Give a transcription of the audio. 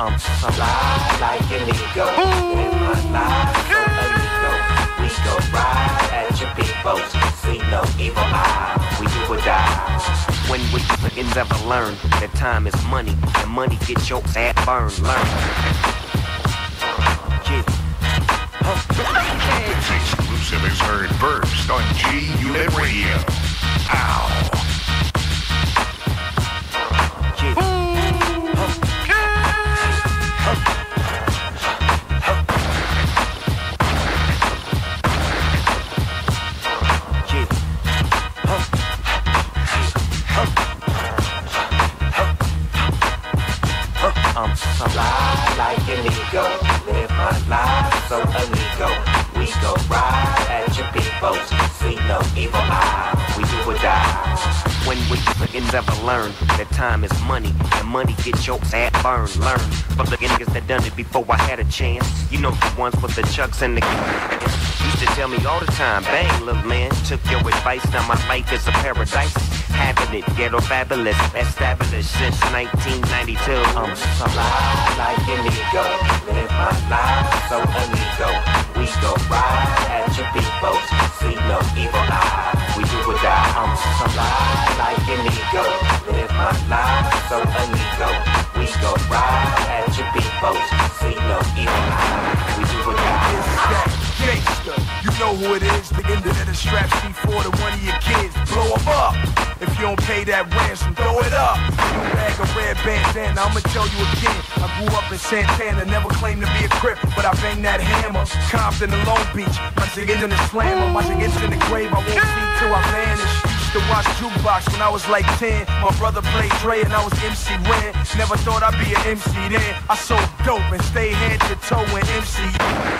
I'm fly like an eagle. In my life. We go ride at your peoples. See no evil eye. We do or die. When we begins ever learn that time is money, and money gets your ass burned. Learn. Uh, yeah. Exclusive is heard first on G Unit Radio. Ow. I'm Fly like an eagle. Live my life so illegal. We go ride at your peoples. See no evil eye. We do or die. When we begins ever learn that time is money, and money get your ass burned. Learn from the niggas that done it before I had a chance. You know the ones with the chucks and the used to tell me all the time, bang, look man, took your advice. Now my life is a paradise. Having it ghetto fabulous, established since 1992. I'm Fly like an eagle. Live my life so illegal. I'm fly like an eagle. Live my life so illegal. We go ride at your peoples. See no evil. We do or die. that gangster. You know who it is, the end of the strap C4 to one of your kids. Blow 'em up. If you don't pay that ransom, throw it up. You bag a red bandana, I'ma tell you again. I grew up in Santana, never claimed to be a crip, but I bang that hammer. Compton and Long Beach, my niggas in the slammer, my niggas in the grave, I won't see till I vanish. Used to watch jukebox when I was like 10. My brother played Dre and I was MC Ren. Never thought I'd be an MC then. I sold dope and stay head to toe in MC.